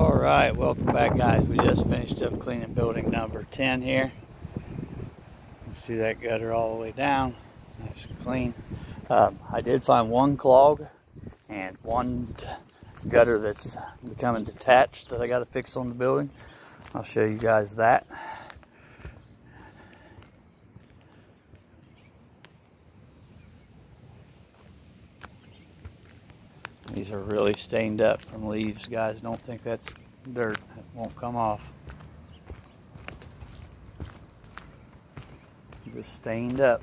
All right, welcome back guys. We just finished up cleaning building number 10 here. You see that gutter all the way down, nice and clean. Um, I did find one clog and one gutter that's becoming detached that I got to fix on the building. I'll show you guys that. These are really stained up from leaves, guys. Don't think that's dirt. It won't come off. Just stained up.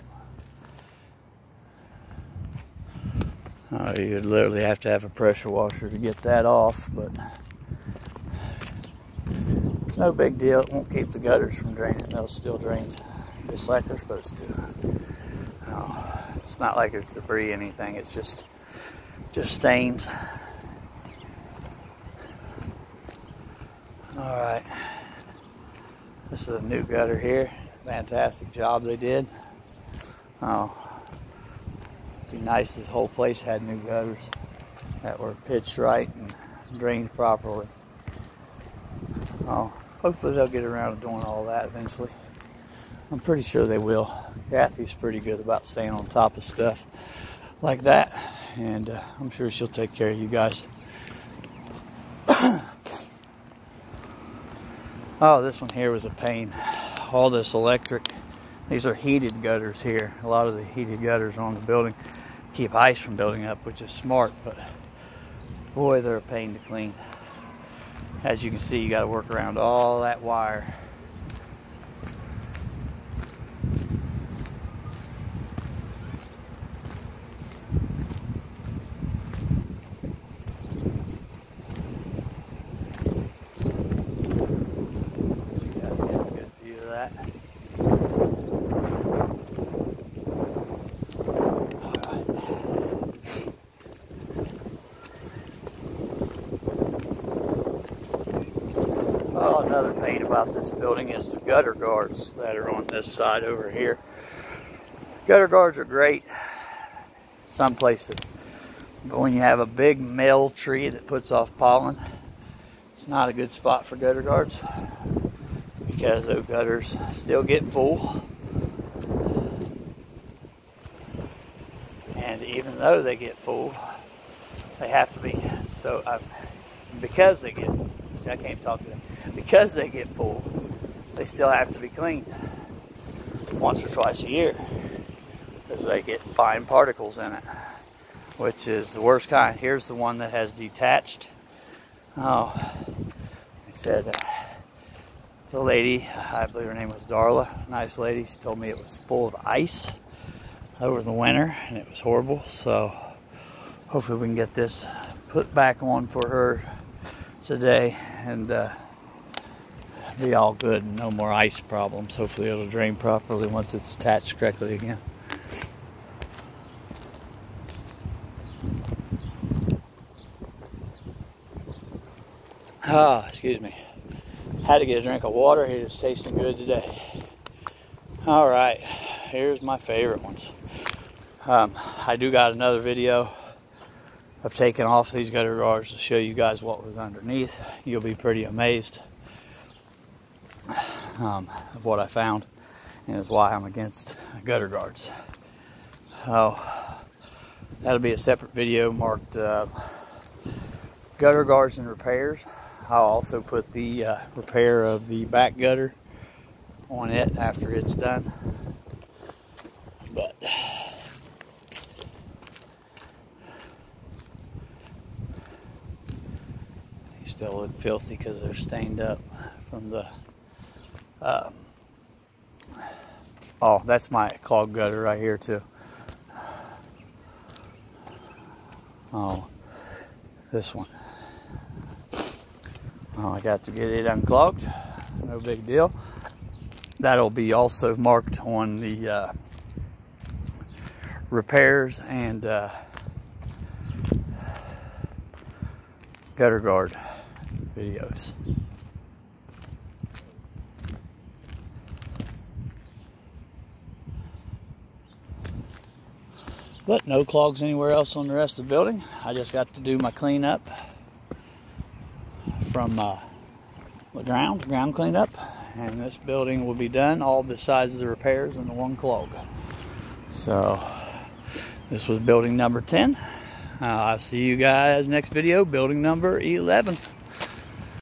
Oh, you'd literally have to have a pressure washer to get that off, but it's no big deal. It won't keep the gutters from draining. They'll still drain just like they're supposed to. Oh, it's not like there's debris or anything. It's just just stains. All right, this is a new gutter here. Fantastic job they did. Oh, be nice this whole place had new gutters that were pitched right and drained properly. Oh, hopefully they'll get around to doing all that eventually. I'm pretty sure they will. Kathy's pretty good about staying on top of stuff like that, and uh, I'm sure she'll take care of you guys. oh, this one here was a pain. All this electric. These are heated gutters here. A lot of the heated gutters on the building keep ice from building up, which is smart, but boy, they're a pain to clean. As you can see, you got to work around all that wire. Oh, another pain about this building is the gutter guards that are on this side over here. Gutter guards are great some places. But when you have a big male tree that puts off pollen, it's not a good spot for gutter guards because those gutters still get full. And even though they get full, they have to be so uh, because they get I can't talk to them. Because they get full they still have to be cleaned once or twice a year because they get fine particles in it which is the worst kind. Here's the one that has detached. Oh I said uh, the lady I believe her name was Darla nice lady. She told me it was full of ice over the winter and it was horrible. So hopefully we can get this put back on for her today and uh, be all good and no more ice problems. Hopefully it'll drain properly once it's attached correctly again. Ah, oh, excuse me. Had to get a drink of water. It is tasting good today. All right, here's my favorite ones. Um, I do got another video of taken off these gutter guards to show you guys what was underneath. You'll be pretty amazed um, of what I found and is why I'm against gutter guards. So that'll be a separate video marked uh, gutter guards and repairs. I'll also put the uh, repair of the back gutter on it after it's done. Still look filthy because they're stained up from the uh, oh, that's my clogged gutter right here too. Oh, this one. Oh, I got to get it unclogged. No big deal. That'll be also marked on the uh, repairs and uh, gutter guard videos. But no clogs anywhere else on the rest of the building. I just got to do my cleanup from uh, the ground, ground cleanup, and this building will be done all besides the repairs and the one clog. So this was building number 10. Uh, I'll see you guys next video, building number 11.